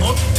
の